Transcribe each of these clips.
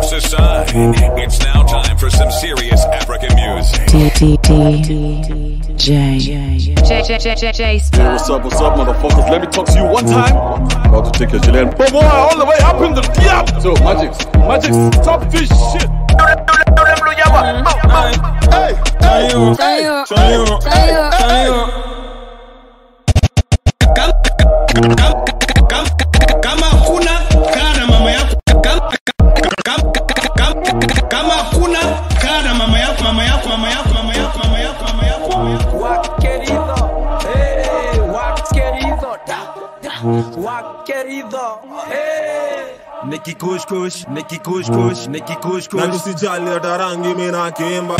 jokes aside, it's now time for some serious African music. D D D J J J J J J Hey, what's up, what's up, motherfuckers? Let me talk to you one time. About to take your Chilean boy all the way up in the yeah. So, Magix, Magix, stop this shit. Hey, hey, hey, hey. kama yako mama yako mama yako mama yako mama yako. Mama yako mama yako Wakerido, eh, wakerido, da, querido, eh. Niki kush kush, Niki kush kush, Niki kush kush. najusijali hata rangi mina kimba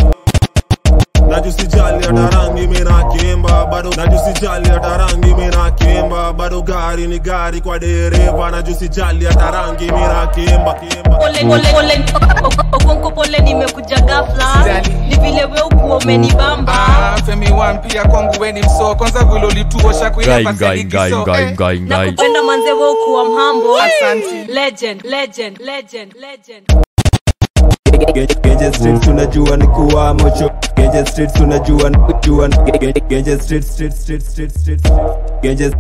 najusijali hata rangi mina kimba bado najusijali hata rangi mina kimba bado gari ni gari kwa dereva najusijali hata rangi mina kimba pole pole pole okonko pole nimekuja ghafla ni vile we ukuwa umenibamba Ah, Femi One pia kwangu weni mso kwanza vile ulituosha kuile Ngai, pasi ni kiso. Na kupenda manze eh. we ukuwa mhambo Asanti. legend legend legend legend Genje streets unajua ni kuwa mocho Ganja street, street, street, street, street, unajua najua Genje ganja, ganja streets streets streets Genje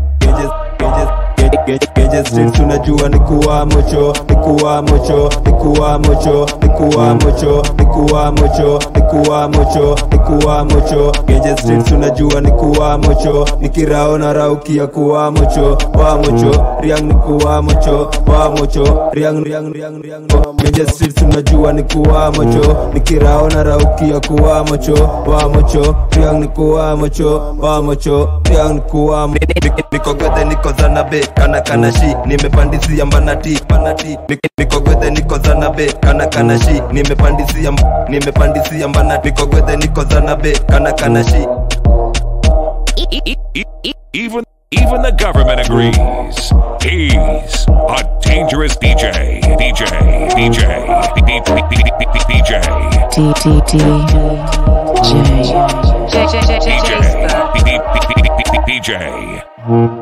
Genje Genje mucho, streets unajua nikuwa mocho nikuwa mucho, nikuwa mocho nikuwa mocho nikuwa mucho. Ni kuwa mocho nikuwa mocho. Genje streets unajua nikuwa mocho. Nikiraona kirao na raukia kuwa mocho wa mocho. Riang nikuwa mocho wa mocho. Riang riang riang riang Genje streets unajua nikuwa mocho. Nikiraona kirao na raukia kuwa mocho wa mocho. Riang nikuwa mocho wa mocho. Riang nikuwa niko mo- niko zana zanabe kana kana shi. Nimepandisia mbanati mbanati Niko- niko zana zanabe kana kana shi. Nimepandisia m- pana bikogwede niko zana be kana kana shi even even the government agrees he's a dangerous DJ DJ DJ DJ DJ DJ DJ DJ DJ